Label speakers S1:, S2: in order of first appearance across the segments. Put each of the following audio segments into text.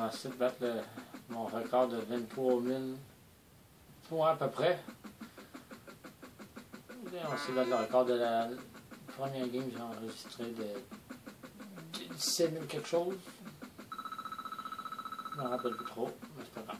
S1: On essayer de battre mon record de 23 000 points à peu près. on va essayer de battre le record de la première game que j'ai enregistré de 17 000 quelque chose. Je ne me rappelle plus trop, mais c'est pas grave.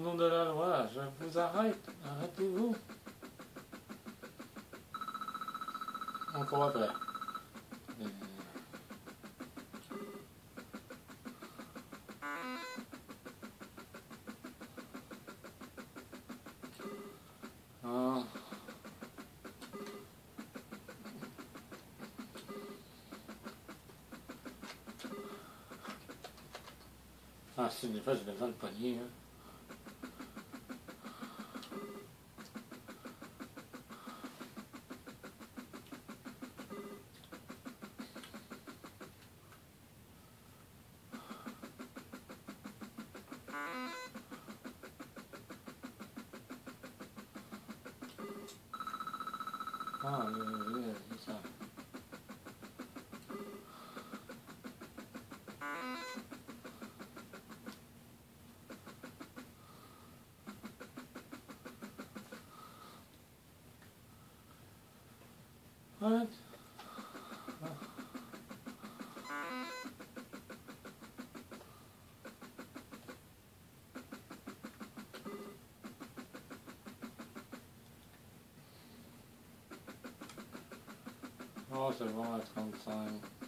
S1: Nom de la loi, je vous arrête. Arrêtez-vous. Encore après. Ah. Ah, si, des fois, je devant le poignet. Hein. Ah, oui, What? Oh, c'est bon à 35.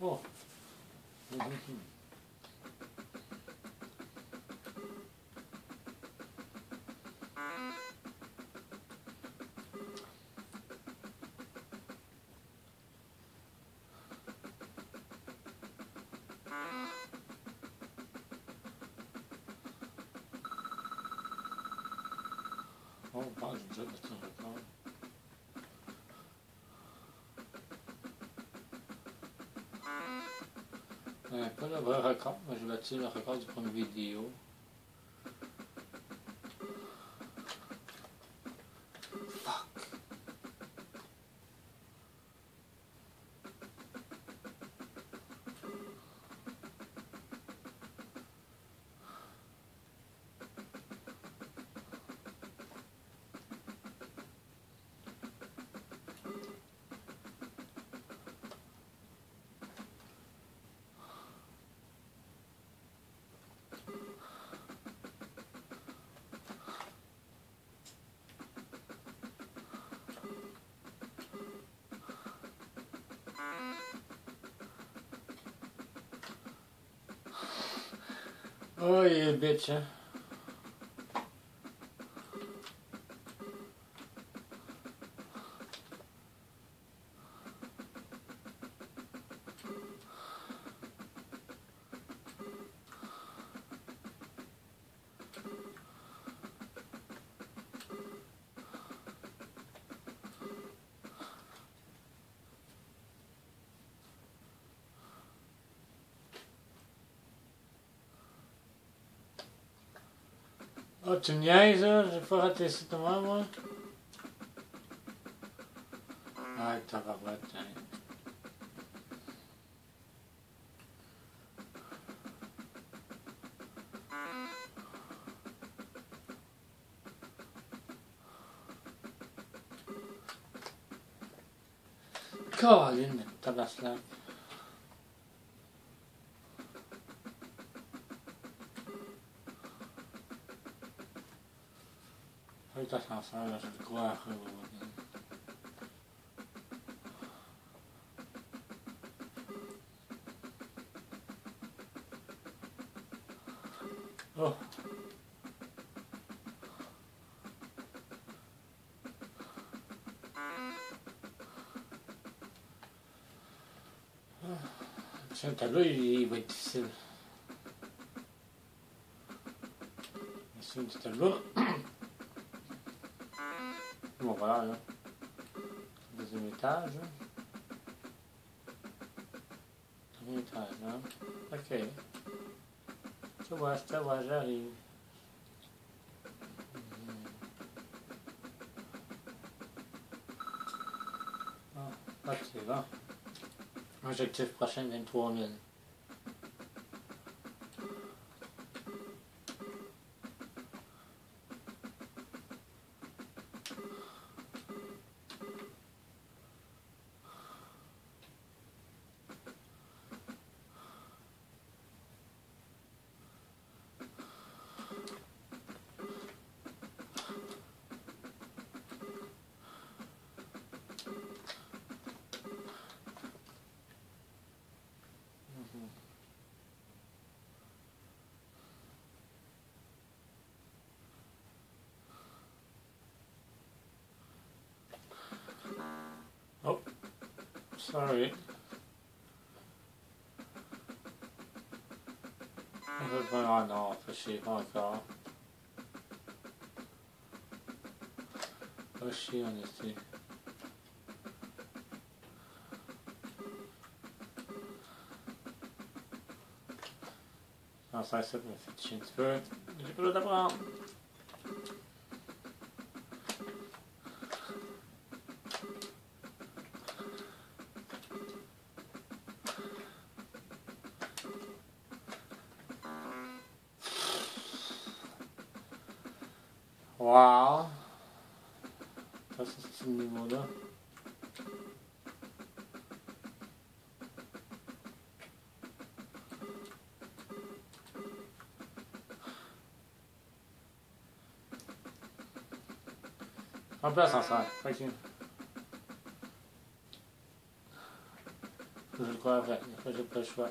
S1: Oh. Mhm. Oh, pas j'ai déjà Pas le vrai record, mais je vais tirer le record du premier vidéo. Oh, yeah, bitch. Oțin iai să fărăte să tămă mă? Hai, tava bătai. Kolin, tabaslar. utasna ostavljaš koja hrvu godinu. Oh. Sen tălui îi voi tisel. Sunt tălui. Voilà, là. Deuxième étage. Deuxième étage, hein. Ok. Je vois, je te vois, j'arrive. Ah, ok, bon. Objectif prochain, 23 000. Oh sorry. Ah non, fait chier, pas encore. Pas chier en ici. Non, ça, ça petit peu. J'ai pas le d'apprendre. Wow! Ça, c'est ce niveau-là. Un peu à 500, tranquille. Je le crois vrai, après j'ai pas le choix.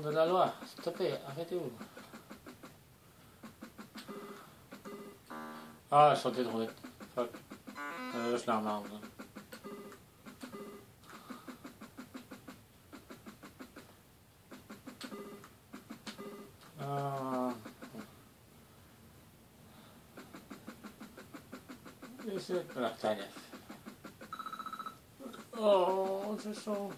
S1: de la loi. Stoppez, arrêtez-vous. Ah, je suis roulette. Fuck. Euh, je la marre. Ah. Et Ese, la talla. Oh, c'est chaud.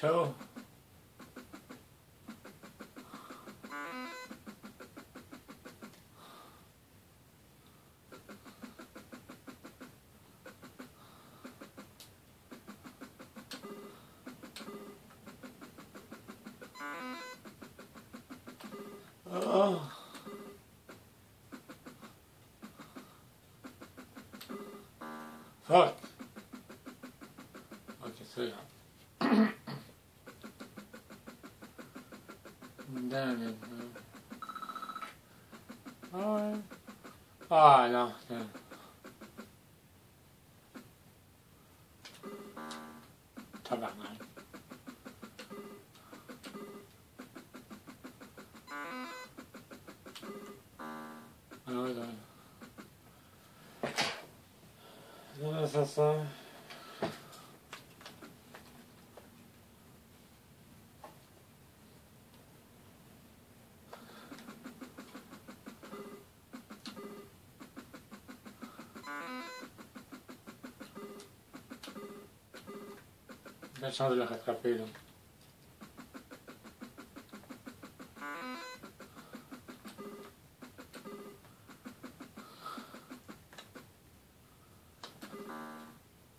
S1: Chaud. Oh. keiner. Ne? Tabak rein. Ja, dann. Ist das da. Pensando la rascapelo.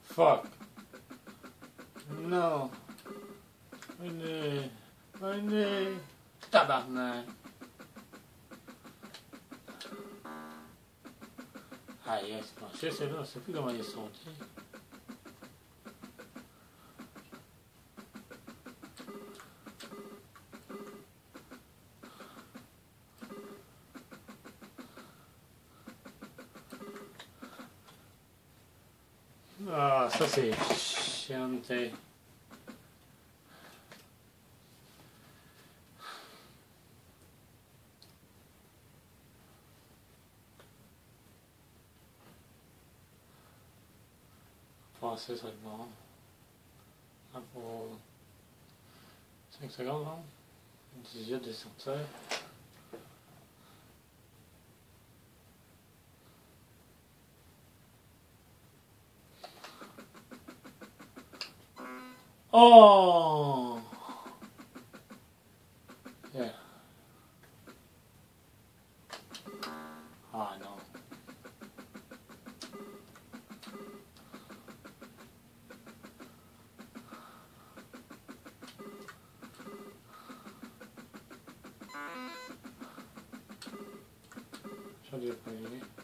S1: Fuck. No. Anne. Anne. Tabarnak. Ah, yes. Bon, c'est là, c'est plus comment ils sont. Ah, ça c'est chianté. Passer seulement. Là pour 5 secondes, non? 18 de sortir. Oh! Yeah. Ah non. Ça doit pas aller.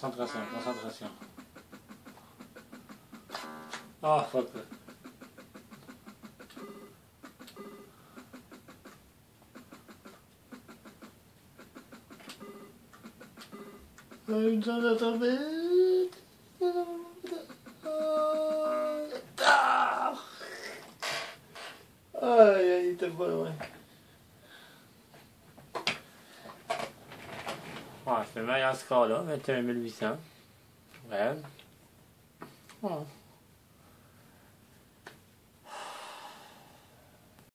S1: Concentration, concentration. Ah, oh, fuck. On a eu besoin. dans ce cas-là, 21 800. Ouais.